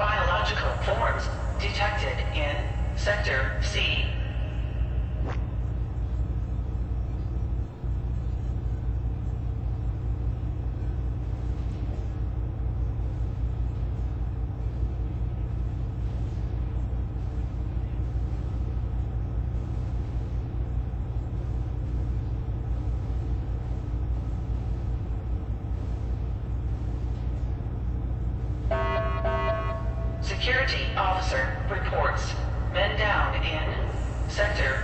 biological forms detected in Sector C. Officer reports. Men down in sector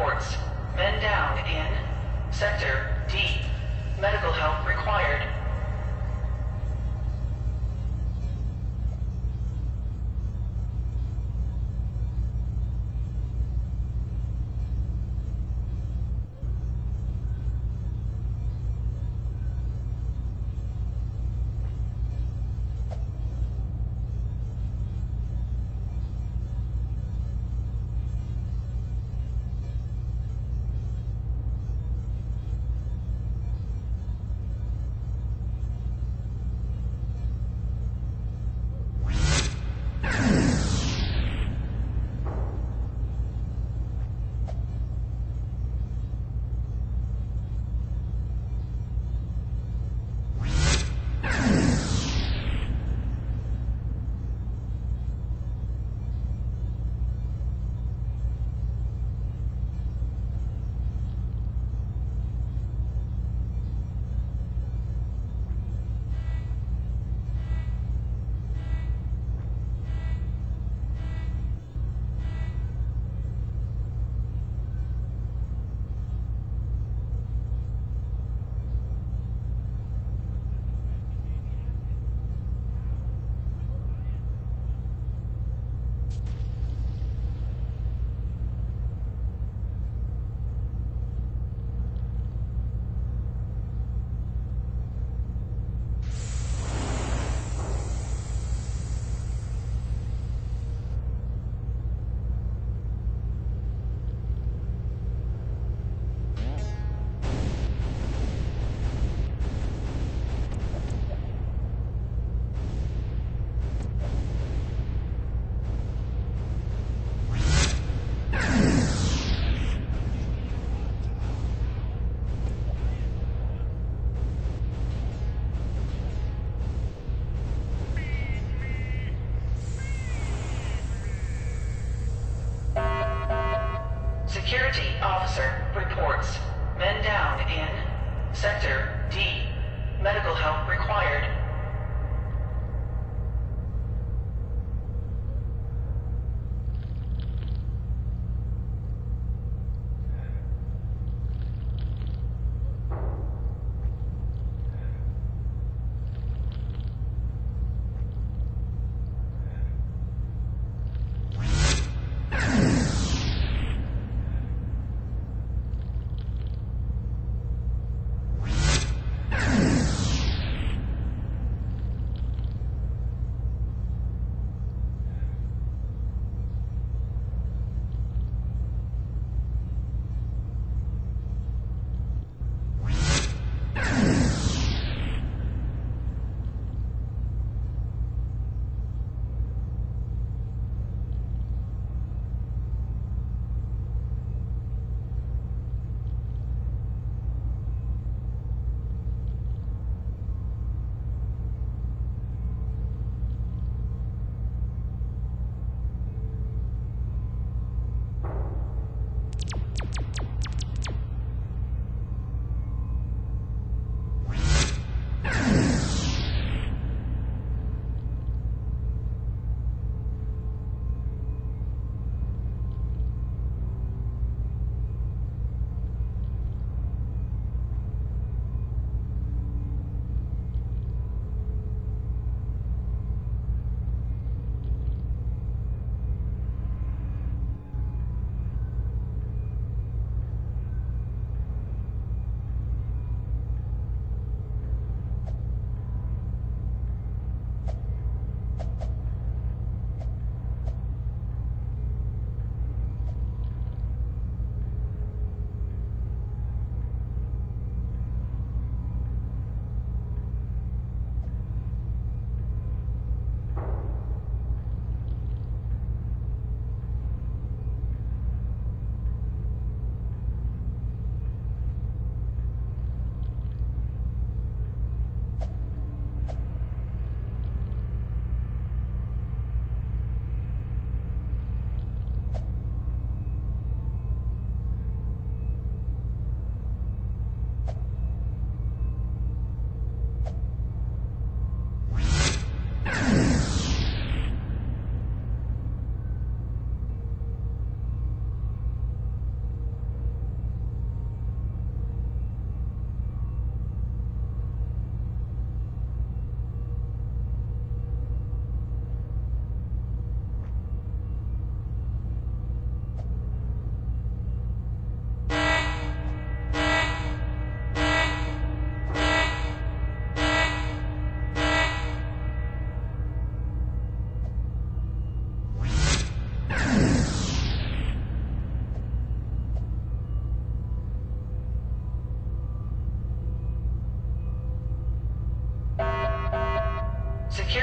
Reports. Men down in Sector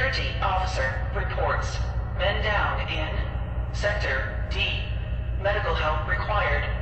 Security officer reports. Men down in Sector D. Medical help required.